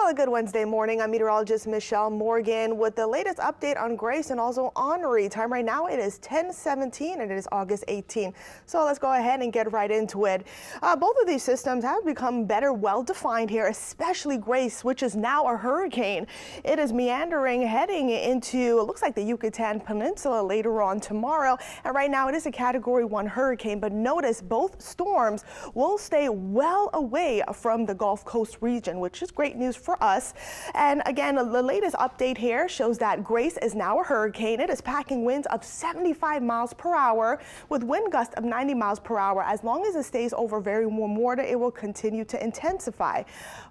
Well, a good Wednesday morning. I'm meteorologist Michelle Morgan with the latest update on Grace and also Henri. Time right now, it is 1017 and it is August 18. So let's go ahead and get right into it. Uh, both of these systems have become better well defined here, especially Grace, which is now a hurricane. It is meandering heading into, it looks like the Yucatan Peninsula later on tomorrow. And right now it is a category one hurricane, but notice both storms will stay well away from the Gulf Coast region, which is great news for us. And again, the latest update here shows that Grace is now a hurricane. It is packing winds of 75 miles per hour with wind gusts of 90 miles per hour. As long as it stays over very warm water, it will continue to intensify.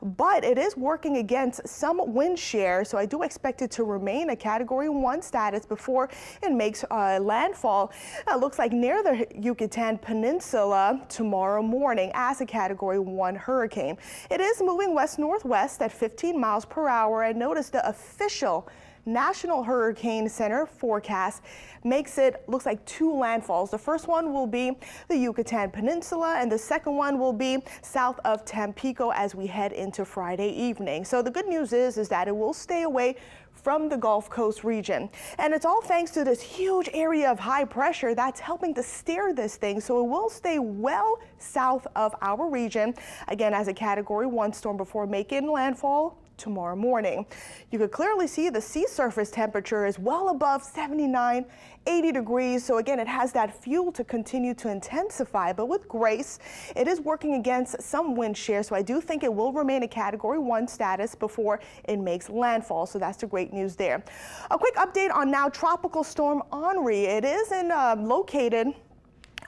But it is working against some wind shear, so I do expect it to remain a category one status before it makes uh, landfall. It looks like near the Yucatan Peninsula tomorrow morning as a category one hurricane. It is moving west northwest at 15 miles per hour and notice the official National Hurricane Center forecast makes it looks like two landfalls. The first one will be the Yucatan Peninsula and the second one will be south of Tampico as we head into Friday evening. So the good news is is that it will stay away from the Gulf Coast region. And it's all thanks to this huge area of high pressure that's helping to steer this thing. So it will stay well south of our region, again, as a category one storm before making landfall tomorrow morning. You could clearly see the sea surface temperature is well above 79, 80 degrees. So again, it has that fuel to continue to intensify. But with Grace, it is working against some wind shear. So I do think it will remain a category one status before it makes landfall. So that's the great news there. A quick update on now tropical storm Henri. It is in uh, located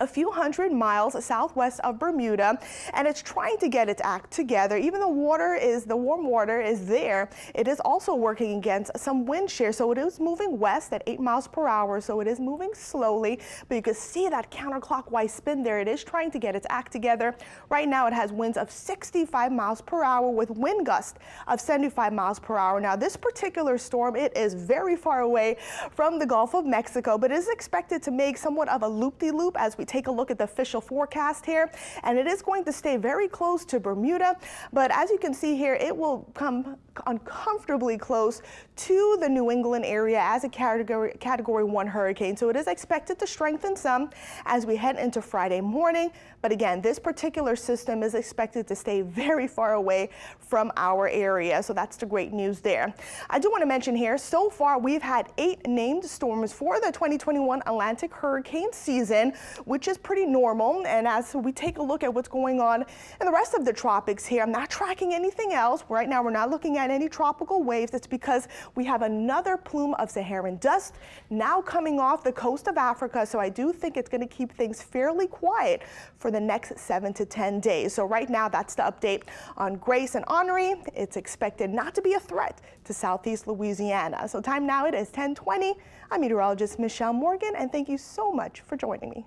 a few hundred miles southwest of Bermuda, and it's trying to get its act together. Even though water is, the warm water is there, it is also working against some wind shear. So it is moving west at 8 miles per hour, so it is moving slowly, but you can see that counterclockwise spin there. It is trying to get its act together. Right now it has winds of 65 miles per hour with wind gust of 75 miles per hour. Now this particular storm, it is very far away from the Gulf of Mexico, but is expected to make somewhat of a loop-de-loop -loop as we take a look at the official forecast here, and it is going to stay very close to Bermuda, but as you can see here, it will come uncomfortably close to the New England area as a category, category one hurricane. So it is expected to strengthen some as we head into Friday morning. But again, this particular system is expected to stay very far away from our area. So that's the great news there. I do want to mention here, so far we've had eight named storms for the 2021 Atlantic hurricane season, which is pretty normal. And as we take a look at what's going on in the rest of the tropics here, I'm not tracking anything else. Right now, we're not looking at any tropical waves. It's because we have another plume of Saharan dust now coming off the coast of Africa. So I do think it's going to keep things fairly quiet for the next seven to 10 days. So right now, that's the update on Grace and Henri. It's expected not to be a threat to southeast Louisiana. So time now it is 1020. I'm meteorologist Michelle Morgan, and thank you so much for joining me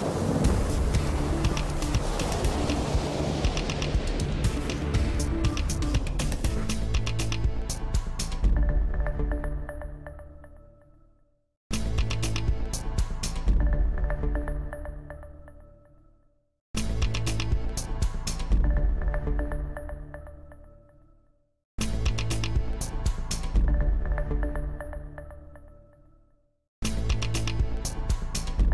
you